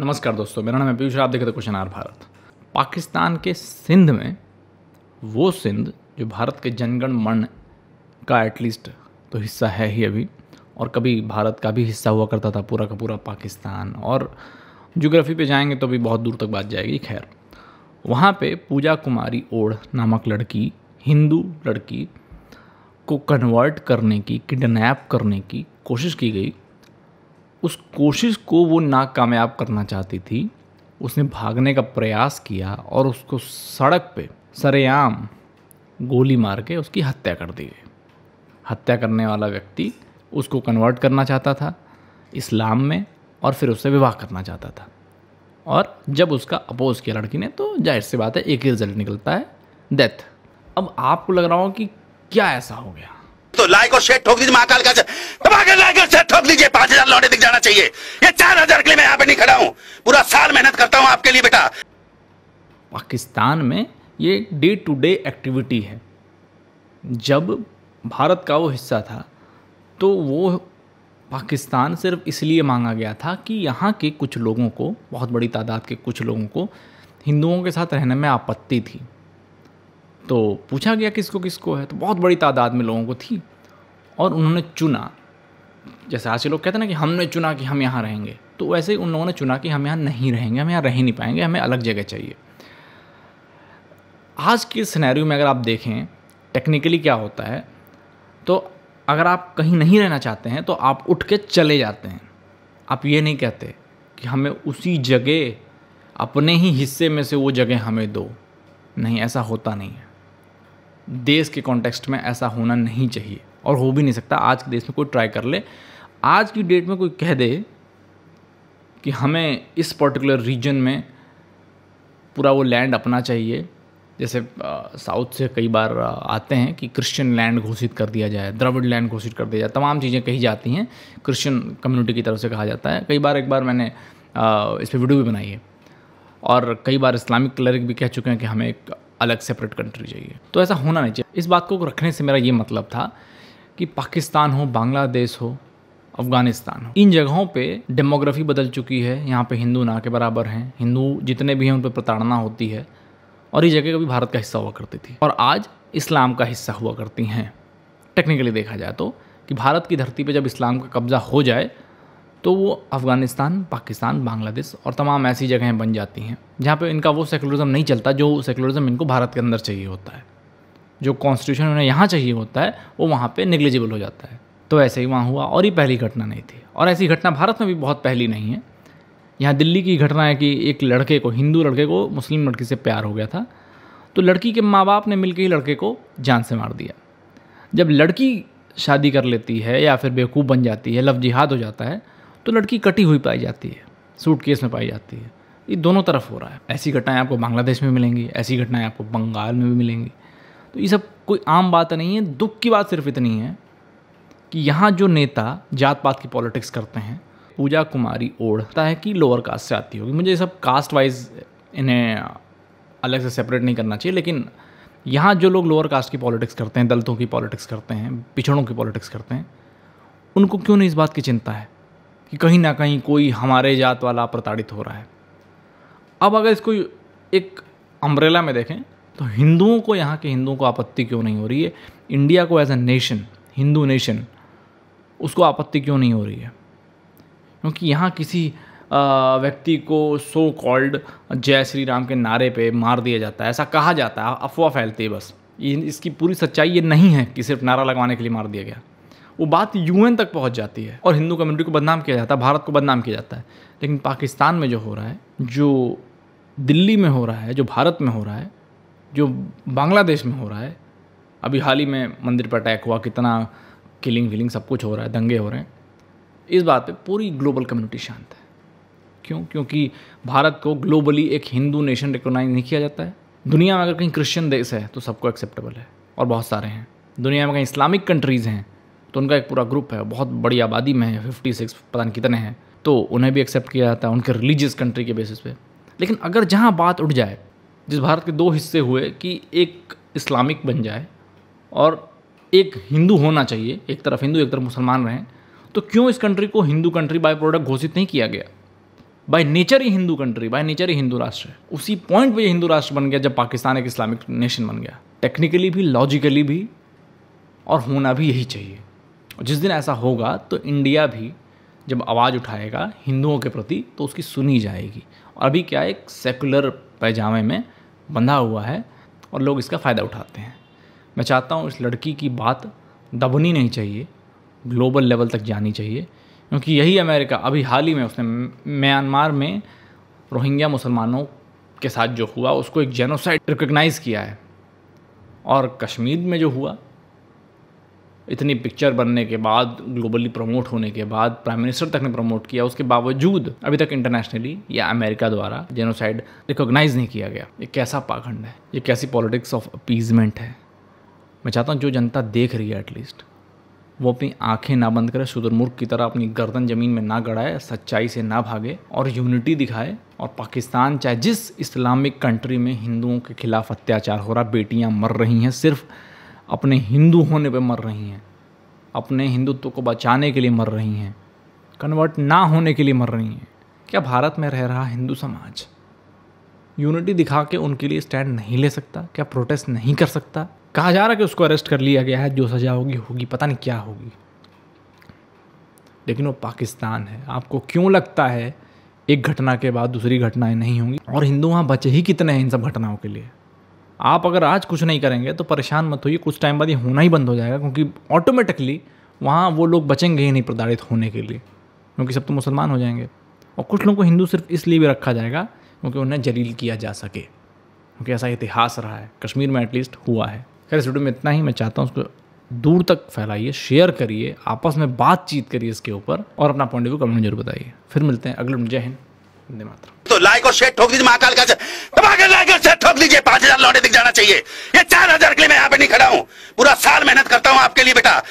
नमस्कार दोस्तों, मेरा नाम है पीयूष, आप देखे थे क्वेश्चन आर भारत। पाकिस्तान के सिंध में वो सिंध जो भारत के जनगण मन का एटलीस्ट तो हिस्सा है ही अभी, और कभी भारत का भी हिस्सा हुआ करता था पूरा का पूरा पाकिस्तान, और जोग्राफी पे जाएँगे तो भी बहुत दूर तक बात जाएगी, खैर। वहाँ पे पूजा कुमारी ओढ़ नामक लड़की, हिंदू लड़की को कन्वर्ट करने की किडनैप करने की कोशिश की गई उस कोशिश को वो नाकामयाब करना चाहती थी, उसने भागने का प्रयास किया और उसको सड़क पे सरेआम गोली मार के उसकी हत्या कर दी गई। हत्या करने वाला व्यक्ति उसको कन्वर्ट करना चाहता था, इस्लाम में, और फिर उससे विवाह करना चाहता था। और जब उसका अपोज किया लड़की ने तो ज़ाहिर सी बात है, एक ही रिज़ल्ट निकलता है डेथ अब आपको लग रहा हो कि क्या ऐसा हो गया? तो लाइक और शेयर ठोक दीजिए, महाकाल का दबाकर लाइक और शेयर ठोक दीजिए, पाँच हज़ार लौटे दिख जाना चाहिए। ये चार हज़ार के लिए मैं यहाँ पे नहीं खड़ा हूँ। पूरा साल मेहनत करता हूँ आपके लिए, बेटा। पाकिस्तान में ये डे टू डे एक्टिविटी है। जब भारत का वो हिस्सा था तो वो पाकिस्तान सिर्फ़ इसलिए मांगा गया था कि यहाँ के कुछ लोगों को, बहुत बड़ी तादाद के कुछ लोगों को, हिंदुओं के साथ रहने में आपत्ति थी। तो पूछा गया किसको किसको है तो बहुत बड़ी तादाद में लोगों को थी और उन्होंने चुना। जैसे आज के लोग कहते हैं ना कि हमने चुना कि हम यहाँ रहेंगे तो वैसे ही उन लोगों ने चुना कि हम यहाँ नहीं रहेंगे, हम यहाँ रह नहीं पाएँगे, हमें अलग जगह चाहिए। आज के सिनेरियो में अगर आप देखें टेक्निकली क्या होता है तो अगर आप कहीं नहीं रहना चाहते हैं तो आप उठ के चले जाते हैं। आप ये नहीं कहते कि हमें उसी जगह, अपने ही हिस्से में से वो जगह हमें दो। नहीं, ऐसा होता नहीं है। देश के कॉन्टेक्स्ट में ऐसा होना नहीं चाहिए। और हो भी नहीं सकता, आज के देश में कोई ट्राई कर ले। आज की डेट में कोई कह दे कि हमें इस पर्टिकुलर रीजन में पूरा वो लैंड अपना चाहिए। जैसे साउथ से कई बार आते हैं कि क्रिश्चियन लैंड घोषित कर दिया जाए, द्रविड़ लैंड घोषित कर दिया जाए। तमाम चीज़ें कही जाती हैं क्रिश्चियन कम्युनिटी की तरफ़ से कहा जाता है। कई बार एक बार मैंने इस पर वीडियो भी बनाई है। और कई बार इस्लामिक क्लरिक भी कह चुके हैं कि हमें एक अलग सेपरेट कंट्री चाहिए तो ऐसा होना नहीं चाहिए। इस बात को रखने से मेरा ये मतलब था कि पाकिस्तान हो, बांग्लादेश हो, अफ़गानिस्तान हो, इन जगहों पे डेमोग्राफी बदल चुकी है। यहाँ पे हिंदू ना के बराबर हैं। हिंदू जितने भी हैं उन पर प्रताड़ना होती है। और ये जगह कभी भारत का हिस्सा हुआ करती थी। और आज इस्लाम का हिस्सा हुआ करती हैं। टेक्निकली देखा जाए तो कि भारत की धरती पर जब इस्लाम का कब्ज़ा हो जाए तो वो अफ़गानिस्तान, पाकिस्तान, बांग्लादेश और तमाम ऐसी जगहें बन जाती हैं, जहाँ पे इनका वो सेकुलरिज्म नहीं चलता जो सेकुलरिज्म इनको भारत के अंदर चाहिए होता है। जो कॉन्स्टिट्यूशन उन्हें यहाँ चाहिए होता है, वो वहाँ पर निगलिजिबल हो जाता है। तो ऐसे ही वहाँ हुआ और ये पहली घटना नहीं थी। और ऐसी घटना भारत में भी बहुत पहली नहीं है। यहाँ दिल्ली की घटना है कि एक लड़के को, हिंदू लड़के को, मुस्लिम लड़की से प्यार हो गया था। तो लड़की के माँ बाप ने मिलकर ही लड़के को जान से मार दिया। जब लड़की शादी कर लेती है या फिर बेवकूफ़ बन जाती है, लव जिहाद हो जाता है तो लड़की कटी हुई पाई जाती है सूट केस में पाई जाती है। ये दोनों तरफ़ हो रहा है। ऐसी घटनाएँ आपको बांग्लादेश में मिलेंगी, ऐसी घटनाएँ आपको बंगाल में भी मिलेंगी। तो ये सब कोई आम बात नहीं है, दुख की बात सिर्फ़ इतनी है कि यहाँ जो नेता जात पात की पॉलिटिक्स करते हैं, पूजा कुमारी ओढ़ता है कि लोअर कास्ट से आती होगी। मुझे ये सब कास्ट वाइज इन्हें अलग से सेपरेट नहीं करना चाहिए, लेकिन यहाँ जो लोग लोअर कास्ट की पॉलिटिक्स करते हैं, दलितों की पॉलिटिक्स करते हैं, पिछड़ों की पॉलिटिक्स करते हैं, उनको क्यों नहीं इस बात की चिंता है? कि कहीं ना कहीं कोई हमारे जात वाला प्रताड़ित हो रहा है। अब अगर इसको एक अम्ब्रेला में देखें तो हिंदुओं को, यहाँ के हिंदुओं को आपत्ति क्यों नहीं हो रही है? इंडिया को as a nation Hindu nation उसको आपत्ति क्यों नहीं हो रही है? क्योंकि यहाँ किसी व्यक्ति को सो कॉल्ड जय श्री राम के नारे पे मार दिया जाता है, ऐसा कहा जाता है, अफवाह फैलती है बस। इसकी पूरी सच्चाई ये नहीं है कि सिर्फ़ नारा लगवाने के लिए मार दिया गया। वो बात यूएन तक पहुँच जाती है और हिंदू कम्युनिटी को बदनाम किया जाता है, भारत को बदनाम किया जाता है। लेकिन पाकिस्तान में जो हो रहा है, जो दिल्ली में हो रहा है, जो भारत में हो रहा है, जो बांग्लादेश में हो रहा है, अभी हाल ही में मंदिर पर अटैक हुआ, कितना किलिंग विलिंग सब कुछ हो रहा है, दंगे हो रहे हैं। इस बात पे पूरी ग्लोबल कम्युनिटी शांत है। क्यों? क्योंकि भारत को ग्लोबली एक हिंदू नेशन रिकोगनाइज नहीं किया जाता है। दुनिया में अगर कहीं क्रिश्चियन देश है तो सबको एक्सेप्टेबल है और बहुत सारे हैं। दुनिया में कहीं इस्लामिक कंट्रीज़ हैं तो उनका एक पूरा ग्रुप है, बहुत बड़ी आबादी में है फिफ्टी सिक्स पता नहीं कितने हैं तो उन्हें भी एक्सेप्ट किया जाता है उनके रिलीजियस कंट्री के बेसिस पे। लेकिन अगर जहाँ बात उठ जाए, जिस भारत के दो हिस्से हुए, कि एक इस्लामिक बन जाए और एक हिंदू होना चाहिए, एक तरफ़ हिंदू, एक तरफ़ मुसलमान रहें तो क्यों इस कंट्री को हिंदू कंट्री बाय प्रोडक्ट घोषित नहीं किया गया? बाय नेचर ही हिंदू कंट्री बाय नेचर ही हिंदू राष्ट्र है। उसी पॉइंट पे ये हिंदू राष्ट्र बन गया, जब पाकिस्तान एक इस्लामिक नेशन बन गया। टेक्निकली भी लॉजिकली भी, और होना भी यही चाहिए। जिस दिन ऐसा होगा तो इंडिया भी जब आवाज़ उठाएगा हिंदुओं के प्रति तो उसकी सुनी जाएगी। और अभी क्या एक सेकुलर पैजामे में बंधा हुआ है और लोग इसका फ़ायदा उठाते हैं। मैं चाहता हूँ इस लड़की की बात दबनी नहीं चाहिए, ग्लोबल लेवल तक जानी चाहिए, क्योंकि यही अमेरिका अभी हाल ही में उसने म्यांमार में रोहिंग्या मुसलमानों के साथ जो हुआ, उसको एक जेनोसाइड रिकग्नाइज़ किया है। और कश्मीर में जो हुआ इतनी पिक्चर बनने के बाद ग्लोबली प्रमोट होने के बाद प्राइम मिनिस्टर तक ने प्रमोट किया, उसके बावजूद अभी तक इंटरनेशनली या अमेरिका द्वारा जेनोसाइड रिकॉग्नाइज नहीं किया गया। ये कैसा पाखंड है? ये कैसी पॉलिटिक्स ऑफ़ अपीजमेंट है? मैं चाहता हूँ जो जनता देख रही है एटलीस्ट वो अपनी आँखें ना बंद करे शुदरमुर्ग की तरह अपनी गर्दन ज़मीन में ना गड़ाए, सच्चाई से ना भागे और यूनिटी दिखाए और पाकिस्तान, चाहे जिस इस्लामिक कंट्री में हिंदुओं के खिलाफ अत्याचार हो रहा, बेटियाँ मर रही हैं सिर्फ़ अपने हिंदू होने पे मर रही हैं, अपने हिंदुत्व को बचाने के लिए मर रही हैं, कन्वर्ट ना होने के लिए मर रही हैं। क्या भारत में रह रहा हिंदू समाज यूनिटी दिखा के उनके लिए स्टैंड नहीं ले सकता? क्या प्रोटेस्ट नहीं कर सकता? कहा जा रहा है कि उसको अरेस्ट कर लिया गया है, जो सज़ा होगी होगी, पता नहीं क्या होगी। लेकिन वो पाकिस्तान है। आपको क्यों लगता है एक घटना के बाद दूसरी घटनाएँ नहीं होंगी? और हिंदू वहाँ बचे ही कितने हैं इन सब घटनाओं के लिए? आप अगर आज कुछ नहीं करेंगे तो परेशान मत होइए, कुछ टाइम बाद ये होना ही बंद हो जाएगा, क्योंकि ऑटोमेटिकली वहाँ वो लोग बचेंगे ही नहीं प्रताड़ित होने के लिए, क्योंकि सब तो मुसलमान हो जाएँगे। और कुछ लोगों को हिंदू सिर्फ़ इसलिए भी रखा जाएगा, क्योंकि उन्हें जलील किया जा सके, क्योंकि ऐसा इतिहास रहा है, कश्मीर में एटलीस्ट हुआ है। खैर, इस वीडियो में इतना ही, मैं चाहता हूँ उसको दूर तक फैलाइए शेयर करिए, आपस में बातचीत करिए इसके ऊपर, और अपना पॉइंट व्यू कमेंट ज़रूर बताइए। फिर मिलते हैं, अगले जय हिंद तो लाइक और शेयर ठोक दीजिए महाकाल का पाँच हज़ार लौटे दिख जाना चाहिए। ये चार हज़ार के लिए मैं यहाँ पे नहीं खड़ा हूँ। पूरा साल मेहनत करता हूँ आपके लिए बेटा।